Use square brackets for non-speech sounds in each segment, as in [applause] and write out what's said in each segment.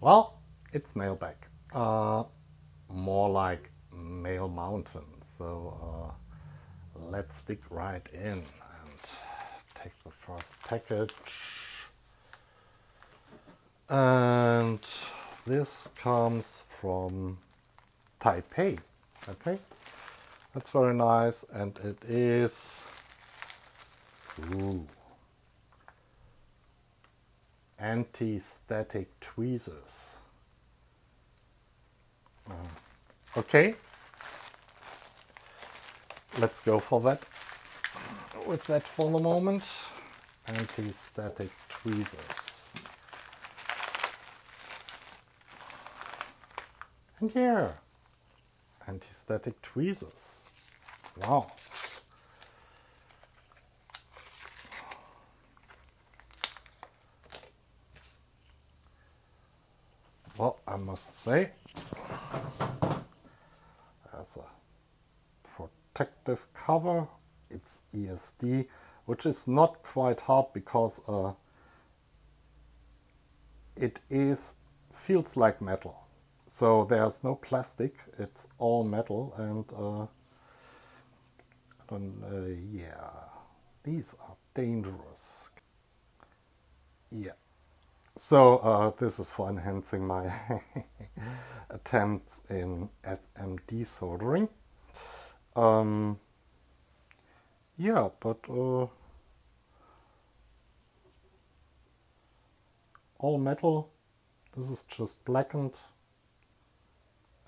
Well, it's mailbag. Uh, more like mail mountain. So uh, let's dig right in and take the first package. And this comes from Taipei. Okay, that's very nice, and it is ooh, anti-static tweezers. Uh, okay, let's go for that. With that for the moment, anti-static tweezers. And here, anti-static tweezers. Wow. Well, I must say, as a protective cover, it's ESD, which is not quite hard because uh, it is feels like metal. So there's no plastic; it's all metal, and uh, uh, yeah, these are dangerous. Yeah. So uh, this is for enhancing my [laughs] attempts in SMD soldering. Um, yeah, but uh, all metal. This is just blackened,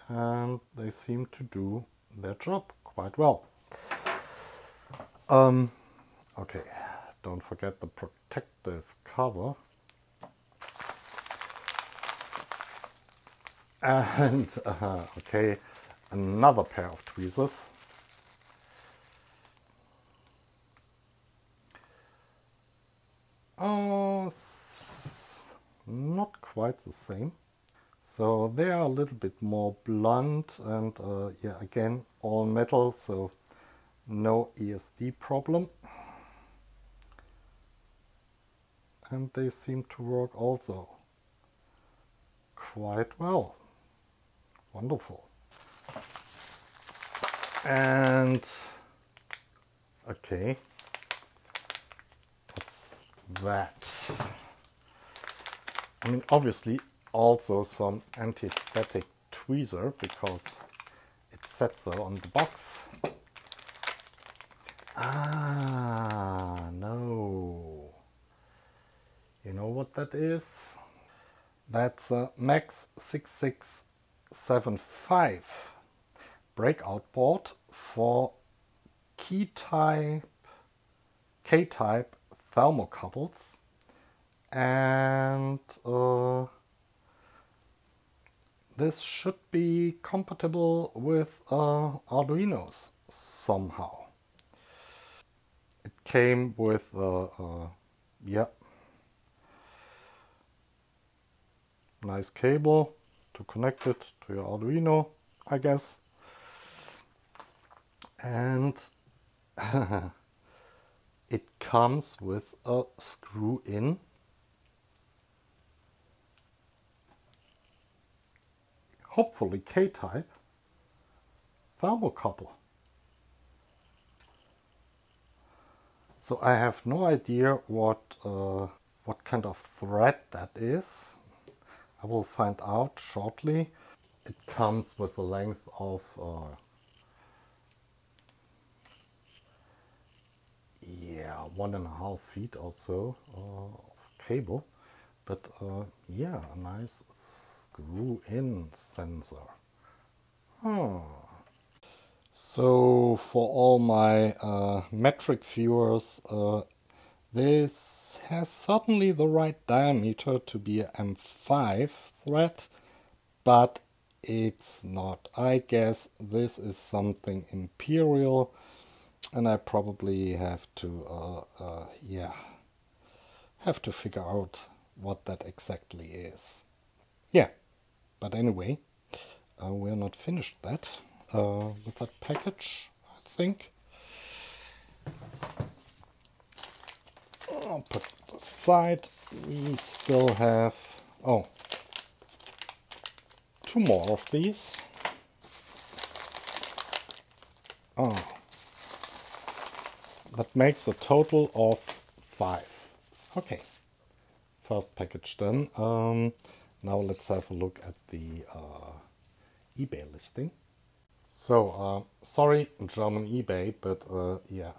and they seem to do their job quite well. Um, okay, don't forget the protective cover. And, uh, okay, another pair of tweezers. Oh, not quite the same. So they are a little bit more blunt and uh, yeah, again, all metal, so no ESD problem. And they seem to work also quite well. Wonderful. And okay, what's that? I mean, obviously, also some anti-static tweezer because it said so on the box. Ah, no. You know what that is? That's a Max 6675 breakout board for key type K-type thermocouples and uh, this should be compatible with uh, Arduinos somehow. It came with a, uh, yeah, nice cable to connect it to your Arduino, I guess. And [laughs] it comes with a screw in hopefully K-type thermocouple. So I have no idea what uh, what kind of thread that is. I will find out shortly. It comes with a length of uh, yeah one and a half feet or so uh, of cable, but uh, yeah, a nice screw-in sensor. Hmm. So for all my uh, metric viewers, uh, this has certainly the right diameter to be a M5 thread, but it's not. I guess this is something imperial, and I probably have to, uh, uh yeah, have to figure out what that exactly is. Yeah, but anyway, uh, we're not finished that uh, with that package, I think. I'll put aside. We still have, oh, two more of these. Oh, that makes a total of five. Okay, first package done. Um, now let's have a look at the uh, eBay listing. So, uh, sorry, German eBay, but uh, yeah.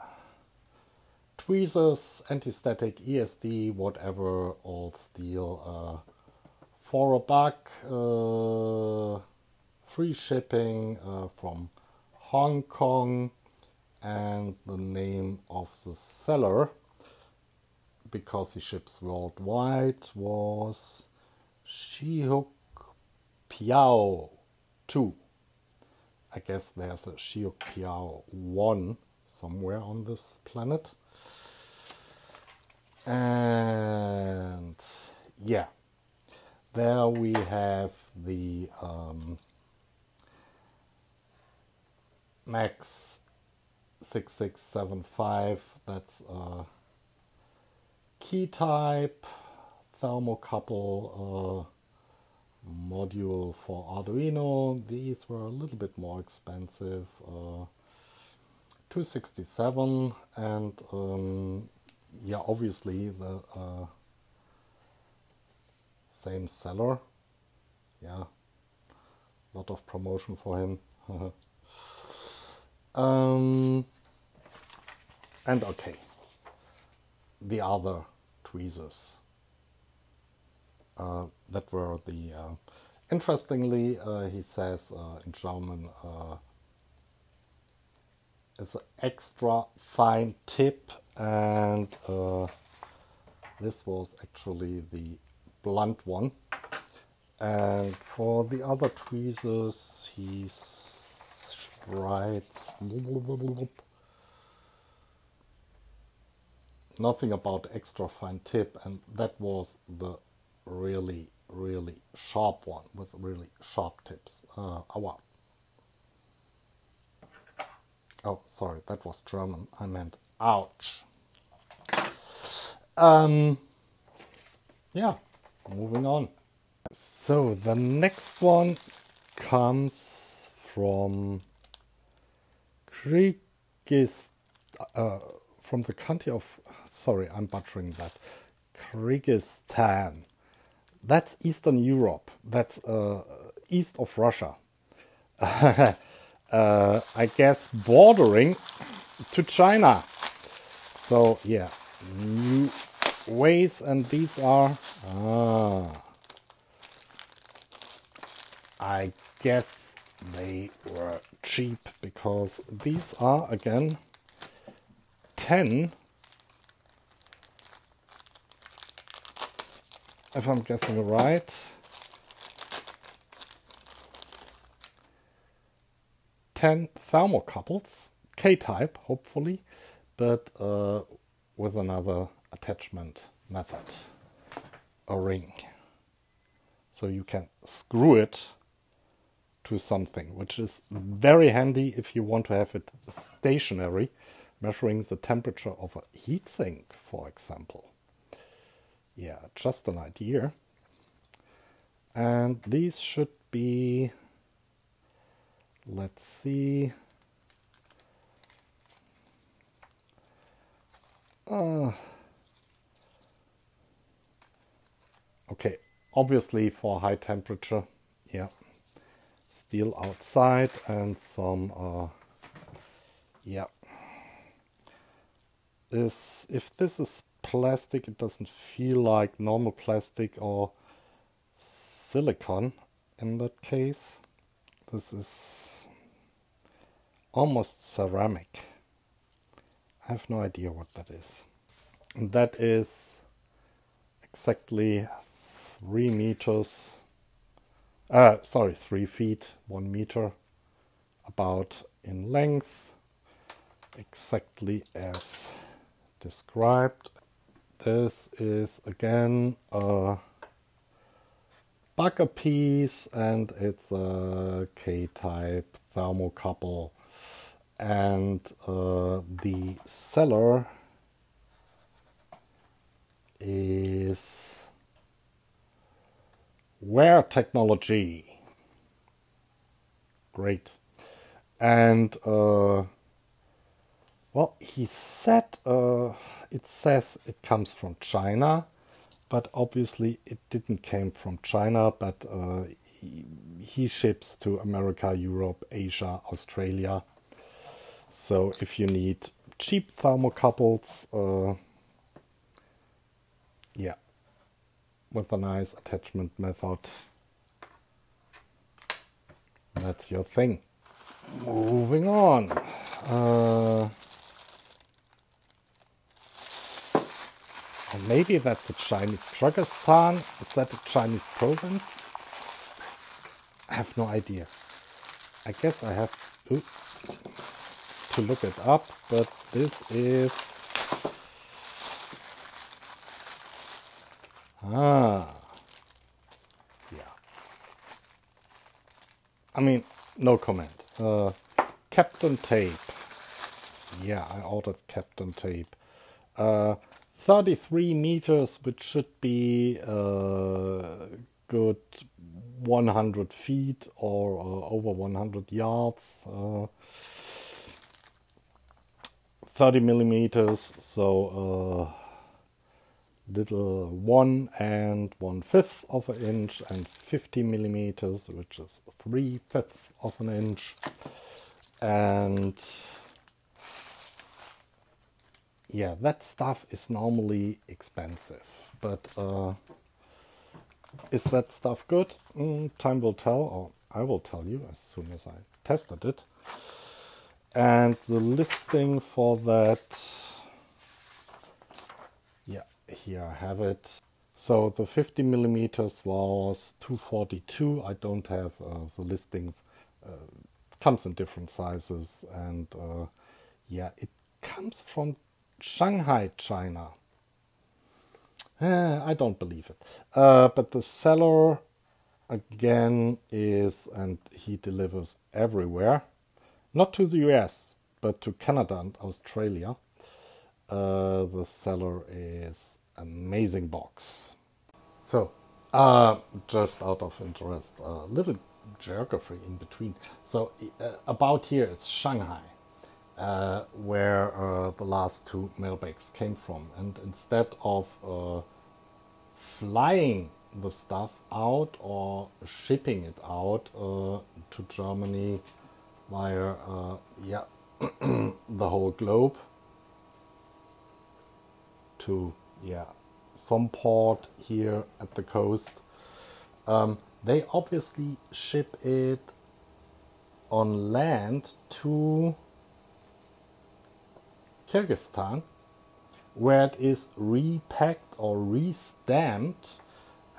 Tweezers, anti-static, ESD, whatever, all steel. Uh, for a buck, uh, free shipping uh, from Hong Kong, and the name of the seller, because he ships worldwide, was Shihuk Piao 2. I guess there's a Shihuk Piao 1 somewhere on this planet. And yeah, there we have the um, Max 6675. That's a key type thermocouple uh, module for Arduino. These were a little bit more expensive. Uh, 267 and um, yeah obviously the uh, same seller. Yeah. Lot of promotion for him. [laughs] Um, and okay. The other tweezers uh, that were the uh, interestingly uh, he says uh, in German uh, it's an extra fine tip and uh, this was actually the blunt one. And for the other tweezers he writes nothing about extra fine tip and that was the really really sharp one with really sharp tips. Uh, oh wow oh sorry that was German. I meant ouch um yeah moving on so the next one comes from Kyrgyz, uh, from the country of sorry I'm butchering that Kyrgyzstan that's Eastern Europe. That's uh, east of Russia. [laughs] uh, I guess bordering to China. So yeah, new ways, and these are. Ah, I guess they were cheap because these are again ten if I'm guessing right. 10 thermocouples, K-type hopefully, but uh, with another attachment method, a ring. So you can screw it to something, which is very handy if you want to have it stationary, measuring the temperature of a heatsink, for example yeah, just an idea. And these should be, let's see, uh, okay, obviously for high temperature, yeah, steel outside and some, uh, yeah, this, if this is plastic. It doesn't feel like normal plastic or silicon in that case. This is almost ceramic. I have no idea what that is. And that is exactly three meters, uh, sorry, three feet, one meter about in length, exactly as described this is again a Backer piece and it's a K-type thermocouple and uh, the seller is Wear Technology. great. And uh, well, he said uh, it says it comes from China, but obviously it didn't came from China. But uh, he, he ships to America, Europe, Asia, Australia. So if you need cheap thermocouples, uh, yeah, with a nice attachment method, that's your thing. Moving on. Uh, maybe that's a Chinese Kyrgyzstan. Is that a Chinese province? I have no idea. I guess I have ooh, to look it up, but this is ah yeah. I mean, no comment. Uh, Kapton Tape. Yeah, I ordered Kapton Tape. Uh, 33 meters, which should be uh, good 100 feet or uh, over 100 yards. Uh, 30 millimeters, so uh, little one and one fifth of an inch and 50 millimeters which is three fifths of an inch. And yeah that stuff is normally expensive but uh, is that stuff good? Mm, time will tell or i will tell you as soon as i tested it and the listing for that yeah here I have it. So the 50 millimeters was 242. I don't have uh, the listing. Uh, it comes in different sizes, and uh, yeah, it comes from Shanghai, China. Eh, I don't believe it. Uh, but the seller again is, and he delivers everywhere, not to the US, but to Canada and Australia. Uh, the seller is amazing box. So, uh, just out of interest, a little geography in between. So, uh, about here is Shanghai, uh, where uh, the last two mailbags came from. And instead of flying the stuff out or shipping it out to Germany via, yeah, [clears throat] the whole globe to yeah, some port here at the coast. Um, they obviously ship it on land to Kyrgyzstan, where it is repacked or restamped,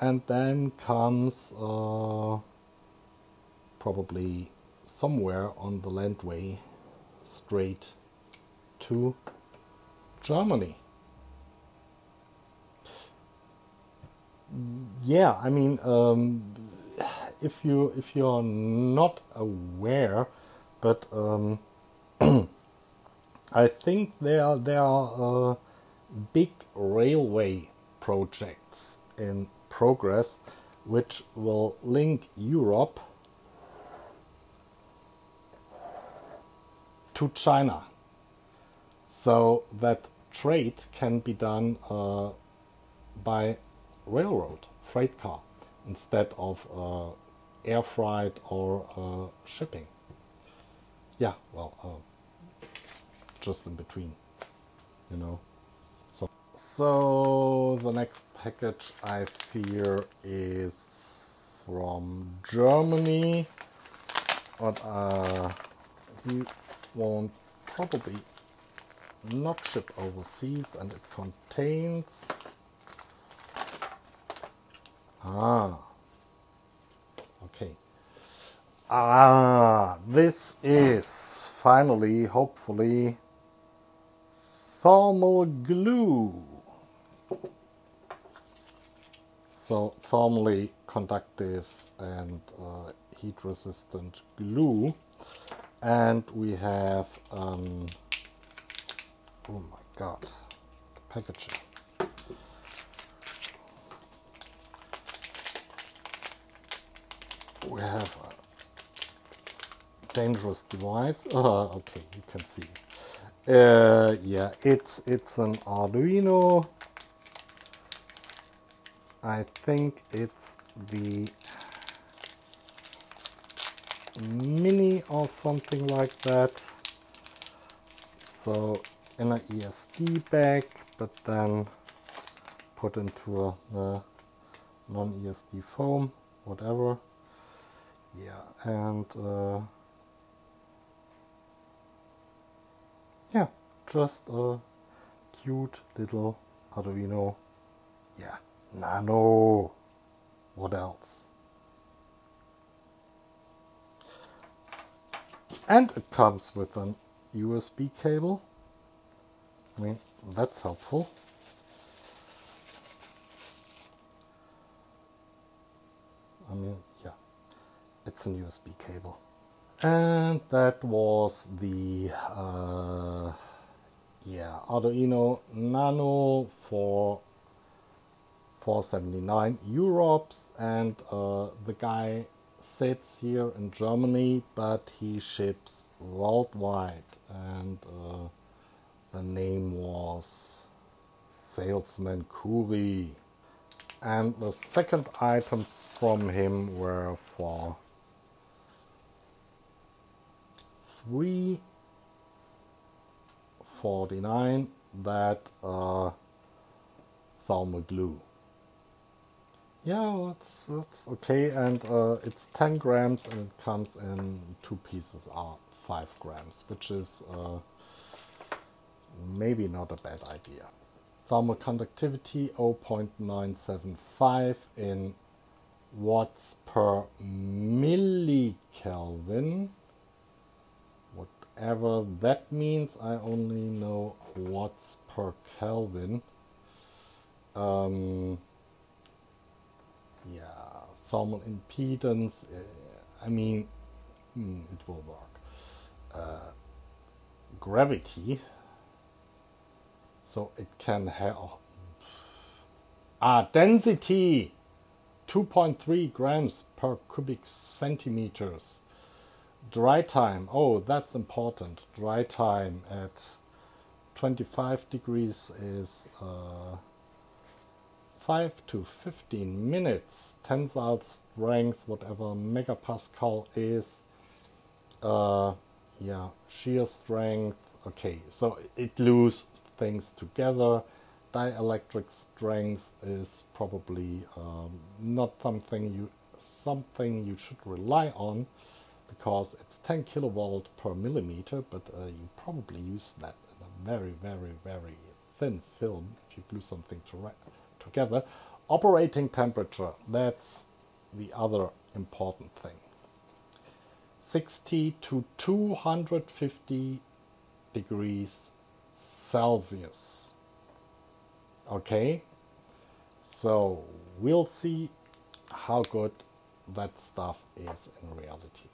and then comes uh, probably somewhere on the landway straight to Germany. yeah, I mean, um, if you if you're not aware, but um, [clears throat] I think there are, there are uh, big railway projects in progress, which will link Europe to China, so that trade can be done uh, by railroad, freight car, instead of uh, air freight or uh, shipping. Yeah, well, uh, just in between, you know. So, so the next package I fear is from Germany, but uh, he won't probably not ship overseas, and it contains Ah. Okay. Ah, this is finally, hopefully, thermal glue. So thermally conductive and uh, heat resistant glue. And we have, um, oh my god, packaging. we have a dangerous device. Uh, [laughs] okay, you can see. Uh, yeah, it's it's an Arduino. I think it's the mini or something like that. So in an ESD bag, but then put into a, a non-ESD foam, whatever. Yeah, and uh, yeah, just a cute little Arduino. Yeah, Nano. What else? And it comes with an USB cable. I mean, that's helpful. I mean, yeah, it's an USB cable. And that was the uh, yeah Arduino Nano for 479 Europs and uh, the guy sits here in Germany but he ships worldwide and uh, the name was Salesman Kuri and the second item from him were for three forty nine that uh, thermal glue. Yeah, that's that's okay, and uh, it's ten grams, and it comes in two pieces are five grams, which is uh, maybe not a bad idea. Thermal conductivity 0.975 in watts per millikelvin whatever that means. I only know watts per Kelvin. Um, yeah, thermal impedance. Uh, I mean, mm, it will work. Uh, gravity. So it can have. Ah, density 2.3 grams per cubic centimeters. Dry time, oh, that's important. Dry time at 25 degrees is uh, 5 to 15 minutes. Tensile strength, whatever megapascal is. Uh, yeah, shear strength. Okay, so it glues things together. Dielectric strength is probably um, not something you something you should rely on because it's 10 kilovolt per millimeter, but uh, you probably use that in a very, very, very thin film if you glue something to together. Operating temperature, that's the other important thing. 60 to 250 degrees Celsius. Okay, so we'll see how good that stuff is in reality.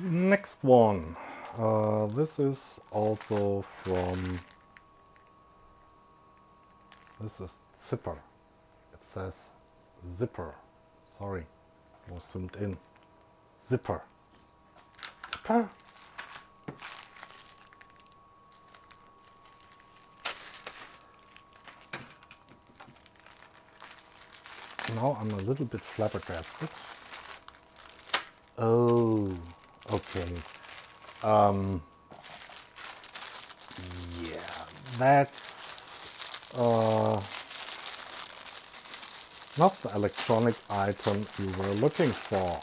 Next one. Uh, this is also from. This is Zipper. Says Zipper. Sorry, was zoomed in. Zipper. Zipper. Now I'm a little bit flabbergasted. Oh. Okay. Um, yeah, that's uh, not the electronic item you were looking for.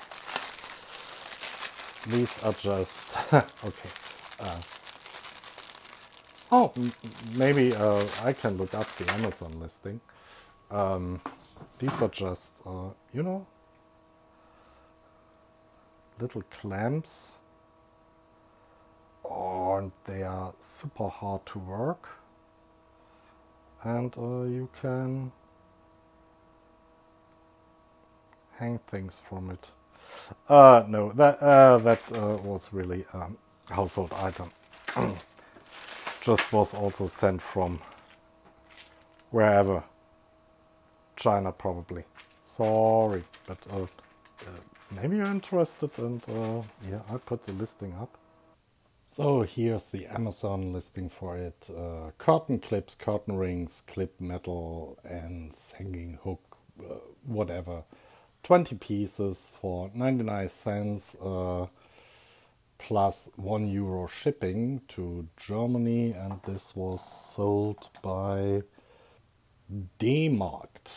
These are just [laughs] okay. Uh, oh, maybe uh, I can look up the Amazon listing. Um, these are just, uh, you know, little clamps and they are super hard to work and uh, you can hang things from it. Uh, no, that uh, that uh, was really a um, household item. [clears throat] Just was also sent from wherever. China probably. Sorry, but uh, uh maybe you're interested and uh, yeah, I'll put the listing up. So here's the Amazon listing for it. Curtain clips, curtain rings, clip metal and hanging hook, whatever. 20 pieces for 99 cents uh, plus 1 euro shipping to Germany and this was sold by D-Markt.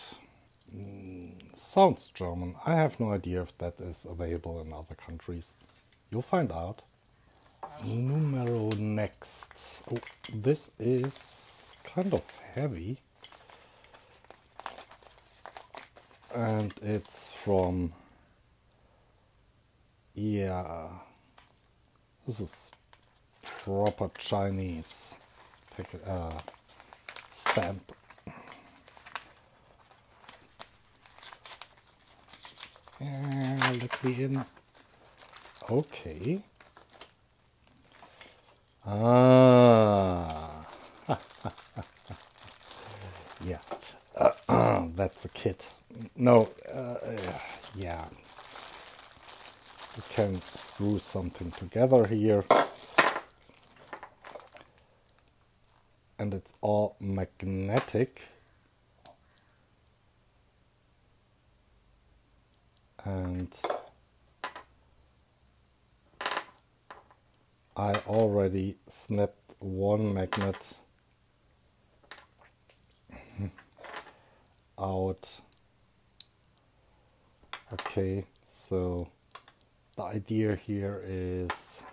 Mm, sounds German. I have no idea if that is available in other countries. You'll find out. Numero next. Oh, this is kind of heavy. And it's from, yeah, this is proper Chinese uh, stamp. Yeah, let me in. Okay. Ah. [laughs] yeah. Uh, [clears throat] that's a kit. No, uh, yeah. We can screw something together here. And it's all magnetic. And I already snapped one magnet [laughs] out. Okay, so the idea here is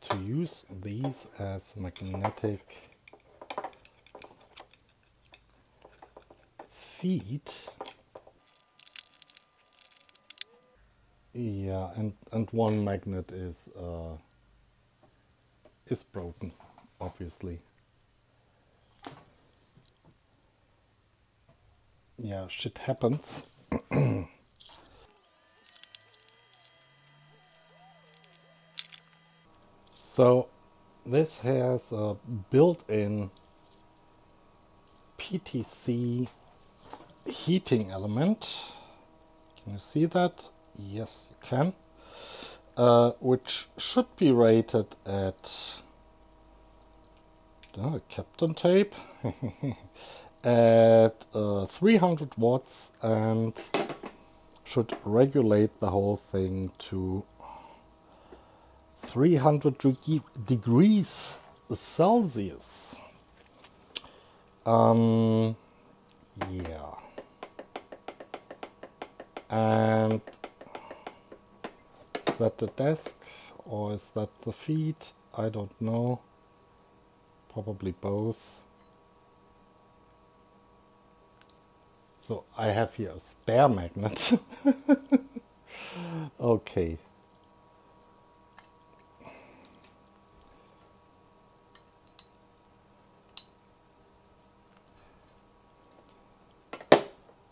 to use these as magnetic feet. Yeah, and, and one magnet is uh, is broken, obviously. Yeah, shit happens. [clears throat] so this has a built-in PTC heating element. Can you see that? Yes, you can uh, which should be rated at uh, Kapton tape [laughs] at uh, 300 watts and should regulate the whole thing to 300 degrees Celsius. Um, yeah. And is that the desk or is that the feet? I don't know. Probably both. So I have here a spare magnet. [laughs] okay.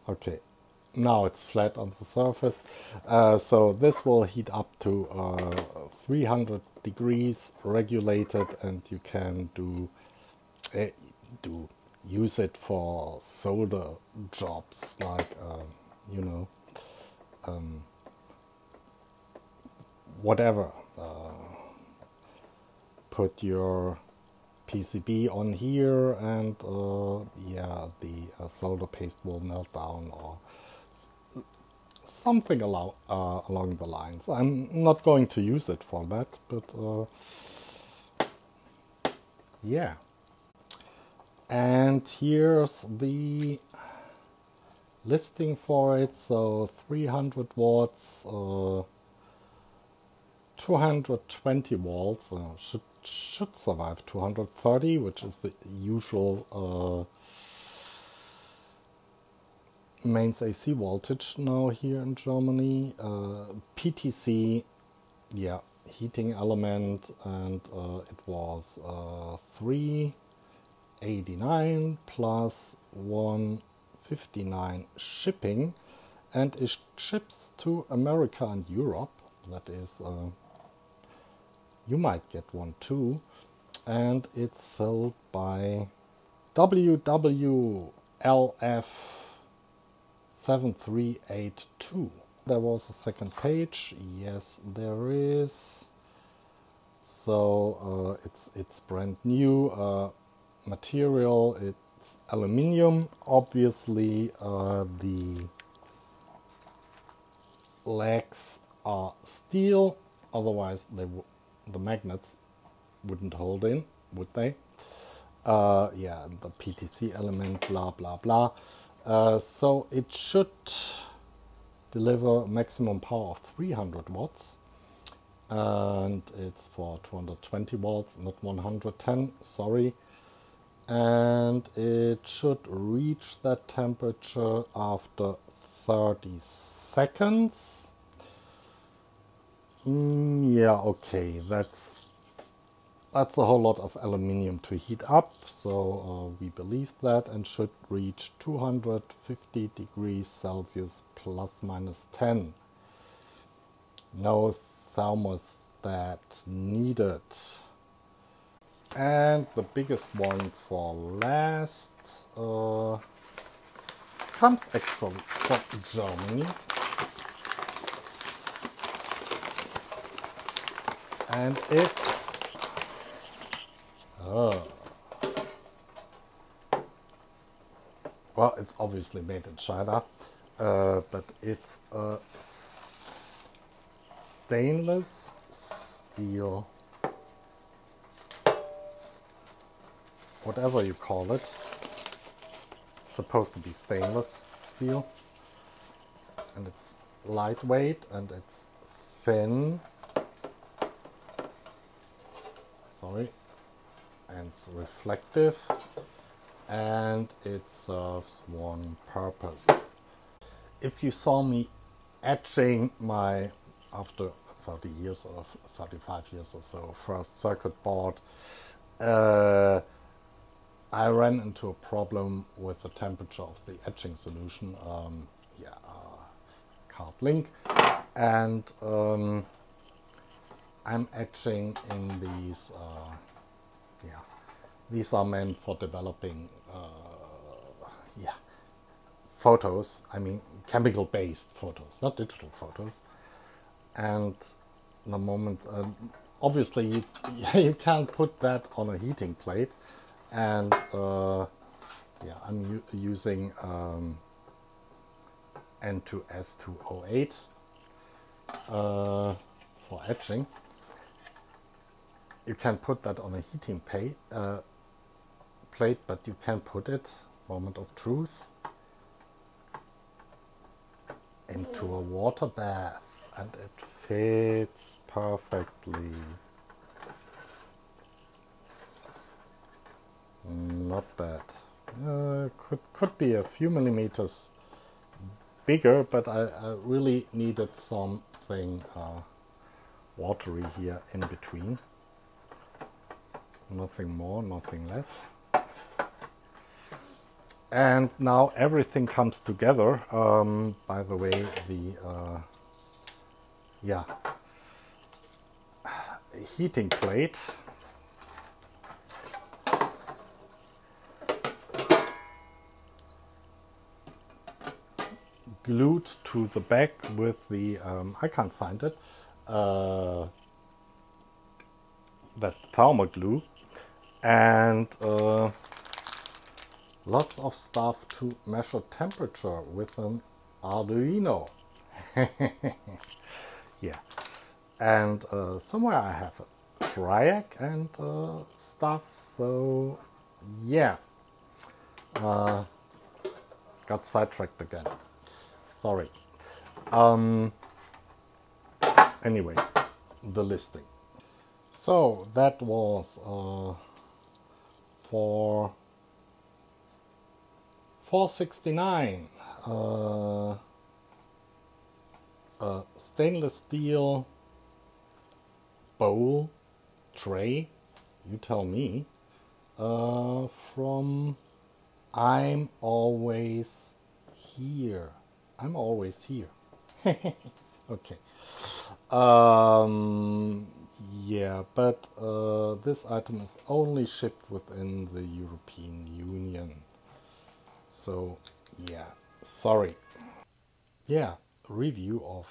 Okay now it's flat on the surface. Uh, so this will heat up to uh, 300 degrees regulated and you can do, uh, do use it for solder jobs like, uh, you know, um, whatever. Uh, put your PCB on here and uh, yeah the solder paste will melt down or something along, uh, along the lines. I'm not going to use it for that, but uh, yeah. And here's the listing for it. So 300 watts, uh, 220 volts uh, should should survive 230, which is the usual uh, mains AC voltage now here in Germany. Uh, PTC, yeah, heating element, and uh, it was uh, 389 plus 159 shipping, and it ships to America and Europe. That is, uh, you might get one too, and it's sold by WWLF 7382. there was a second page. Yes, there is. So uh, it's it's brand new uh, material. It's aluminium. Obviously, uh, the legs are steel. Otherwise, they the magnets wouldn't hold in, would they? Uh, yeah, the PTC element, blah blah blah. Uh, so it should deliver maximum power of 300 watts and it's for 220 volts not 110 sorry and it should reach that temperature after 30 seconds mm, yeah okay that's that's a whole lot of aluminium to heat up, so uh, we believe that and should reach 250 degrees Celsius plus minus 10. No thermostat needed. And the biggest one for last uh, comes actually from Germany. And it's Oh. Well, it's obviously made in China, uh, but it's a stainless steel, whatever you call it. Supposed to be stainless steel, and it's lightweight and it's thin. Sorry, and it's reflective. And it serves one purpose. If you saw me etching my, after 30 years or 35 years or so, first circuit board, uh, I ran into a problem with the temperature of the etching solution, um, yeah, uh, card link, and um, I'm etching in these uh, yeah, these are meant for developing, uh, yeah, photos. I mean, chemical-based photos, not digital photos. And the moment, uh, obviously, you, [laughs] you can't put that on a heating plate. And uh, yeah, I'm using um, N2S208 uh, for etching you can put that on a heating pay, uh, plate, but you can put it, moment of truth, into a water bath and it fits perfectly. Not bad. Uh, could could be a few millimeters bigger, but I, I really needed something uh, watery here in between nothing more, nothing less. And now everything comes together. Um, by the way, the uh, yeah heating plate glued to the back with the um, I can't find it uh, that thermal glue and uh, lots of stuff to measure temperature with an Arduino. [laughs] yeah, and uh, somewhere I have a triac and uh, stuff. So yeah, uh, got sidetracked again. Sorry. Um, anyway, the listing. So that was uh, for 469 uh, a stainless steel bowl tray you tell me uh, from I'm always here. I'm always here. [laughs] Okay. Um, yeah, but uh, this item is only shipped within the European Union. So, yeah, sorry. Yeah, review of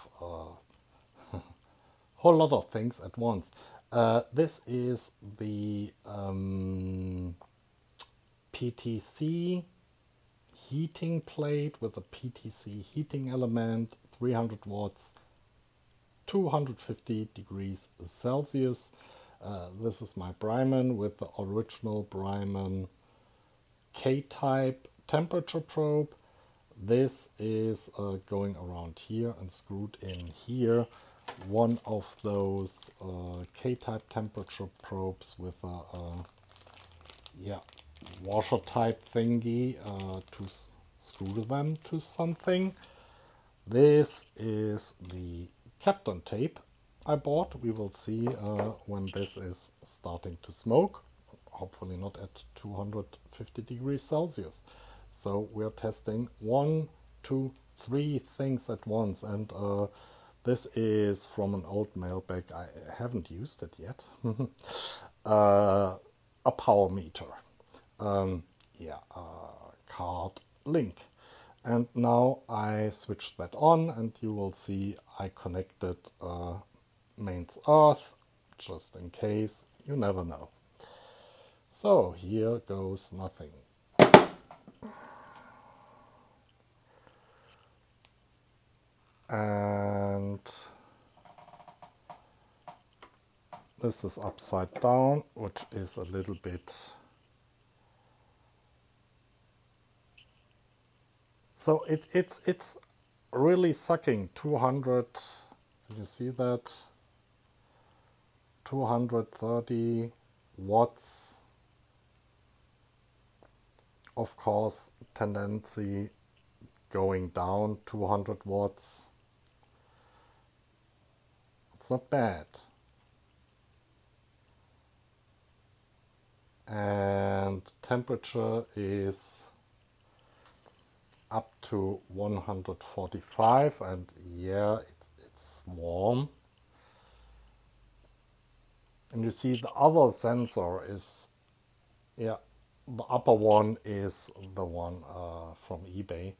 a [laughs] whole lot of things at once. Uh, this is the um, PTC heating plate with a PTC heating element, 300 watts, 250 degrees Celsius. Uh, this is my Brymen with the original Brymen K-type temperature probe. This is uh, going around here and screwed in here. One of those uh, K-type temperature probes with a, uh, yeah, washer type thingy uh, to screw them to something. This is the Kapton tape I bought. We will see uh, when this is starting to smoke. Hopefully not at 250 degrees Celsius. So we're testing one, two, three things at once. And uh, this is from an old mailbag. I haven't used it yet. [laughs] uh, a power meter. Um, yeah, card link. And now I switch that on and you will see I connected uh, mains earth just in case, you never know. So here goes nothing. And this is upside down, which is a little bit So it, it's it's really sucking 200. Can you see that? 230 watts. Of course, tendency going down 200 watts. It's not bad. And temperature is up to 145 and yeah it's, it's warm. And you see the other sensor is yeah the upper one is the one uh, from eBay.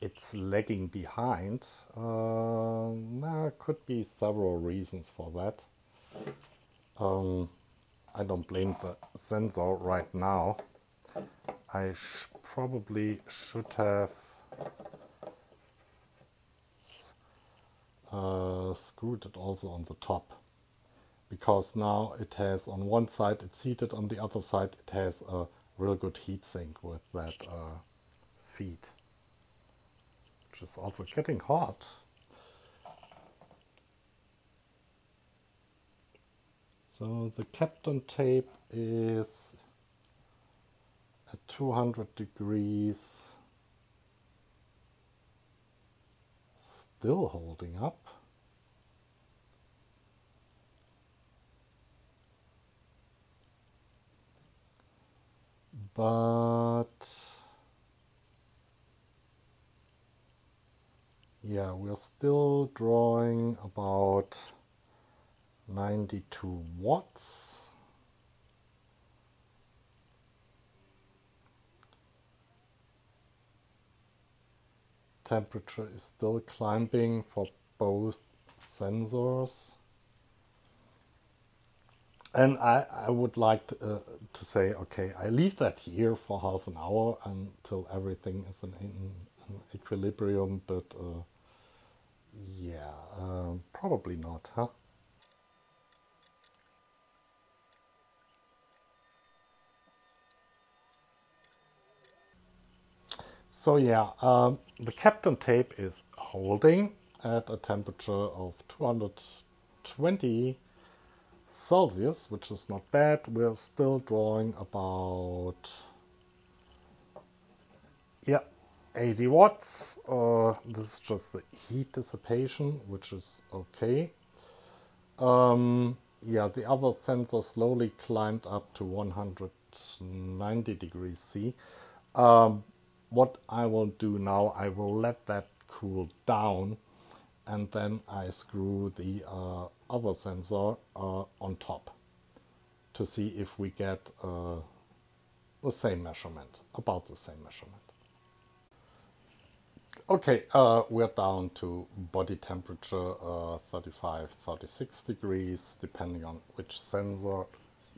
It's lagging behind. Uh, there could be several reasons for that. Um, I don't blame the sensor right now. I sh probably should have uh, screwed it also on the top. Because now it has on one side it's heated on the other side it has a real good heat sink with that uh, feed which is also getting hot. So the Kapton tape is at 200 degrees still holding up. But yeah, we're still drawing about 92 watts. Temperature is still climbing for both sensors. And I, I would like to, uh, to say, okay, I leave that here for half an hour until everything is in, in, in equilibrium, but uh, yeah, uh, probably not, huh? So yeah, um, the Kapton tape is holding at a temperature of 220 Celsius, which is not bad. We're still drawing about yeah 80 watts. Uh, this is just the heat dissipation, which is okay. Um, yeah, the other sensor slowly climbed up to 190 degrees C. Um, what I will do now, I will let that cool down and then I screw the uh, other sensor uh, on top to see if we get uh, the same measurement, about the same measurement. Okay, uh, we're down to body temperature uh, 35, 36 degrees, depending on which sensor.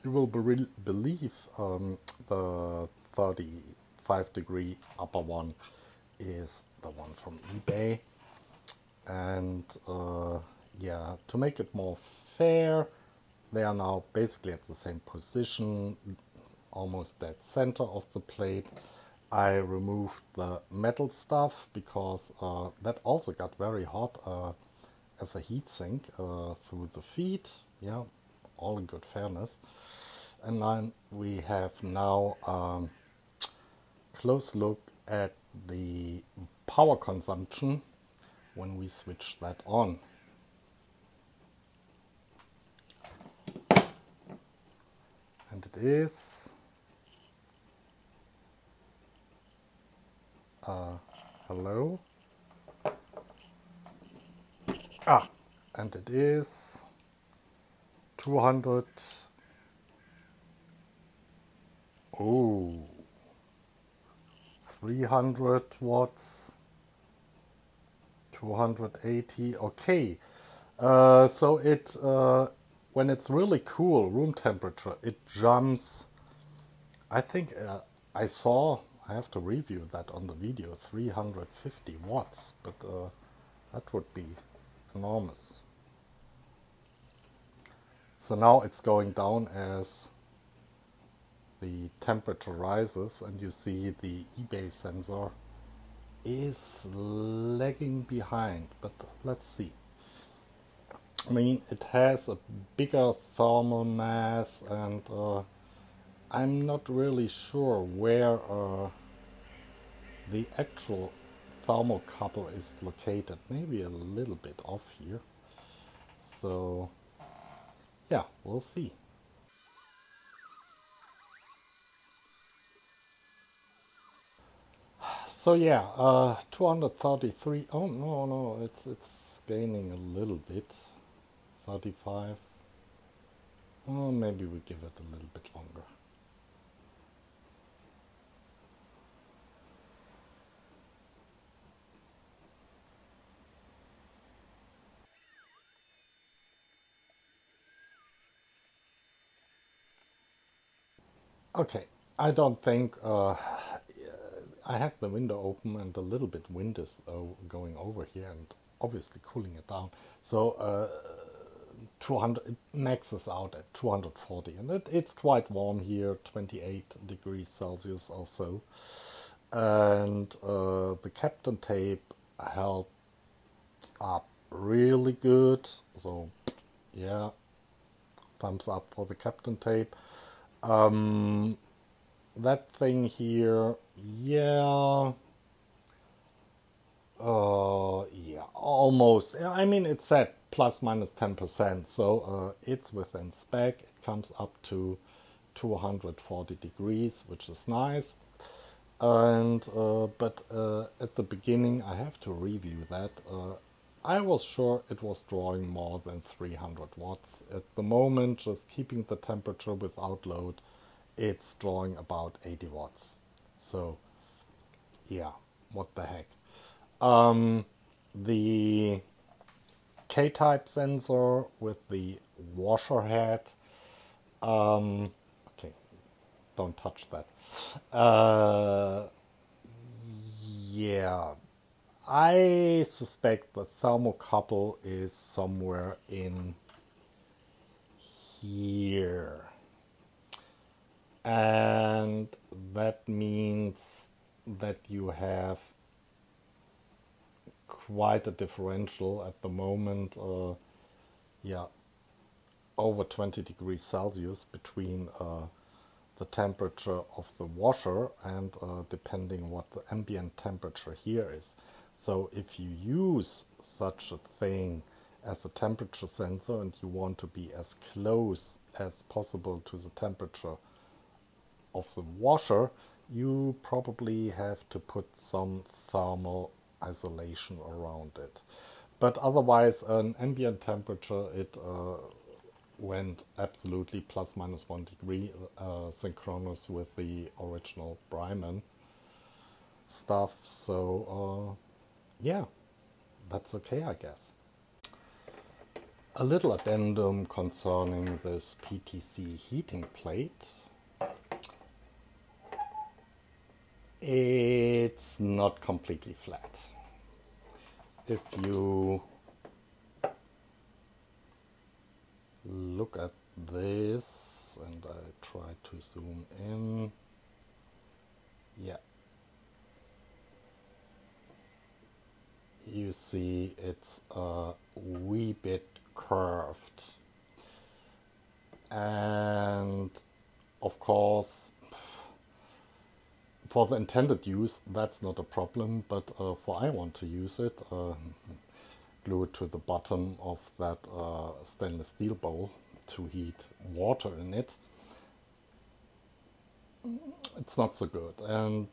You will be believe um, the 35 degree upper one is the one from eBay. And uh, yeah, to make it more fair, they are now basically at the same position, almost dead center of the plate. I removed the metal stuff because uh, that also got very hot uh, as a heatsink uh, through the feet. Yeah, all in good fairness. And then we have now um, close look at the power consumption when we switch that on. And it is uh, hello? Ah and it is 200 oh 300 watts 280 okay. Uh, so it uh, when it's really cool room temperature it jumps. I think uh, I saw I have to review that on the video 350 watts but uh, that would be enormous. So now it's going down as the temperature rises and you see the eBay sensor is lagging behind but let's see. I mean it has a bigger thermal mass and uh, I'm not really sure where uh, the actual thermocouple is located. Maybe a little bit off here. So yeah we'll see So yeah, uh, 233. Oh no, no, it's it's gaining a little bit. 35. Oh, maybe we give it a little bit longer. Okay, I don't think uh, I have the window open and a little bit wind is uh, going over here and obviously cooling it down. So uh, 200 it maxes out at 240 and it, it's quite warm here, 28 degrees Celsius or so. And uh, the Kapton tape held up really good. So yeah, thumbs up for the Kapton tape. Um, that thing here yeah. Uh, yeah, almost. I mean, it's at plus minus 10%, so uh, it's within spec. It comes up to 240 degrees, which is nice. And uh, but uh, at the beginning, I have to review that. Uh, I was sure it was drawing more than 300 watts. At the moment, just keeping the temperature without load, it's drawing about 80 watts. So, yeah, what the heck. Um, the K-type sensor with the washer head. Um, okay, don't touch that. Uh, yeah, I suspect the thermocouple is somewhere in here and that means that you have quite a differential at the moment uh, yeah over 20 degrees Celsius between uh, the temperature of the washer and uh, depending what the ambient temperature here is. So if you use such a thing as a temperature sensor and you want to be as close as possible to the temperature of the washer, you probably have to put some thermal isolation around it. But otherwise, an ambient temperature, it uh, went absolutely plus minus one degree, uh, synchronous with the original Brymen stuff. So, uh, yeah, that's okay, I guess. A little addendum concerning this PTC heating plate. It's not completely flat. If you look at this and I try to zoom in, yeah, you see it's a wee bit curved and of course for the intended use that's not a problem but uh, for I want to use it uh, glue it to the bottom of that uh, stainless steel bowl to heat water in it it's not so good and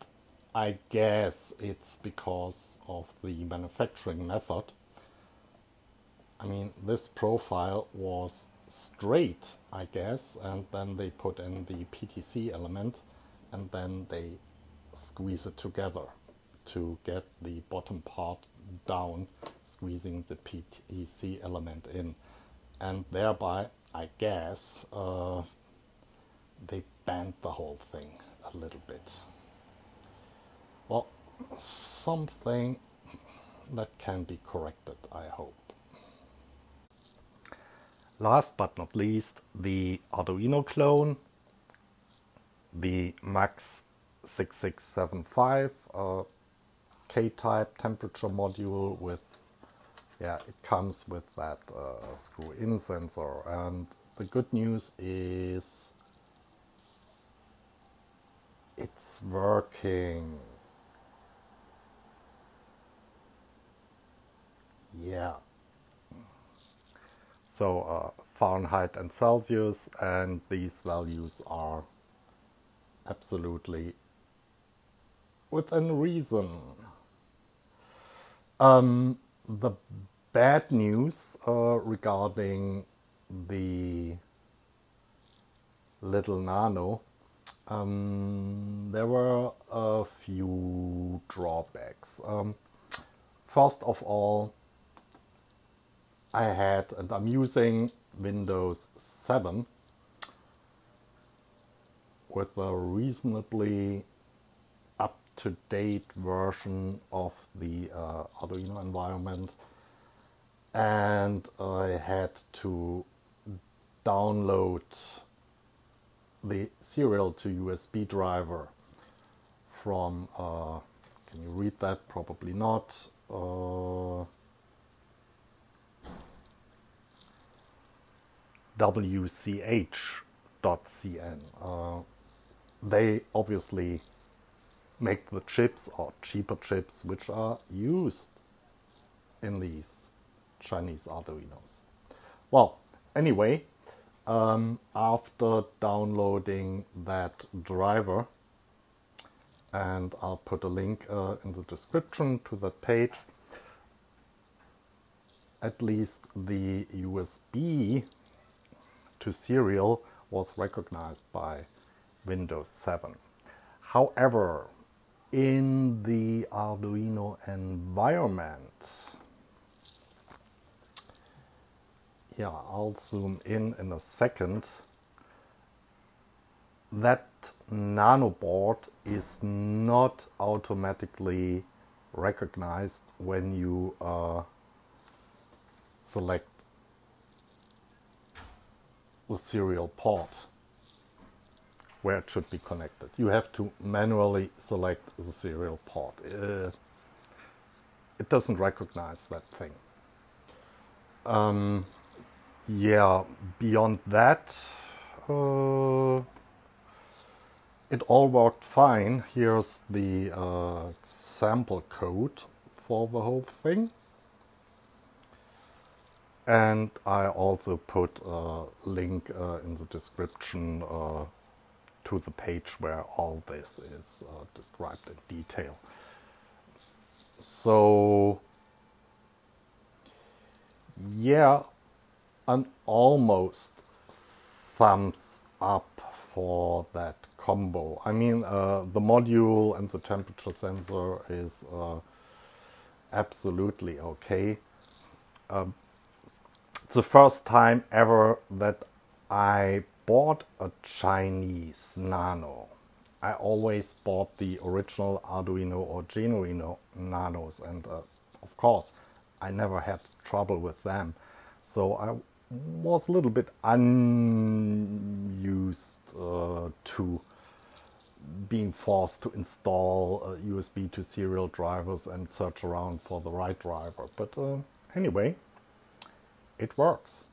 I guess it's because of the manufacturing method. I mean, this profile was straight, I guess, and then they put in the PTC element and then they squeeze it together to get the bottom part down, squeezing the PTC element in. And thereby, I guess, uh, they bent the whole thing a little bit. Well, something that can be corrected, I hope. Last but not least, the Arduino clone, the Max 6675 uh, K-type temperature module with, yeah, it comes with that uh, screw-in sensor. And the good news is it's working. Yeah. So uh, Fahrenheit and Celsius, and these values are absolutely within reason. Um, the bad news uh, regarding the little nano, um, there were a few drawbacks. Um, first of all, I had, and I'm using Windows 7 with a reasonably up-to-date version of the uh, Arduino environment and I had to download the serial to USB driver from, uh, can you read that? Probably not. Uh, wch.cn. Uh, they obviously make the chips or cheaper chips which are used in these Chinese Arduinos. Well, anyway, um, after downloading that driver, and I'll put a link uh, in the description to that page, at least the USB to serial was recognized by Windows 7. However, in the Arduino environment, yeah, I'll zoom in in a second. That nano board is not automatically recognized when you uh, select the serial port where it should be connected. You have to manually select the serial port. Uh, it doesn't recognize that thing. Um, yeah, beyond that, uh, it all worked fine. Here's the uh, sample code for the whole thing. And I also put a link uh, in the description uh, to the page where all this is uh, described in detail. So, yeah, an almost thumbs up for that combo. I mean, uh, the module and the temperature sensor is uh, absolutely okay. Um, it's the first time ever that I bought a Chinese Nano. I always bought the original Arduino or Genuino Nanos, and uh, of course, I never had trouble with them. So I was a little bit unused uh, to being forced to install uh, USB to serial drivers and search around for the right driver. But uh, anyway, it works.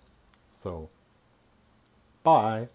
So, bye.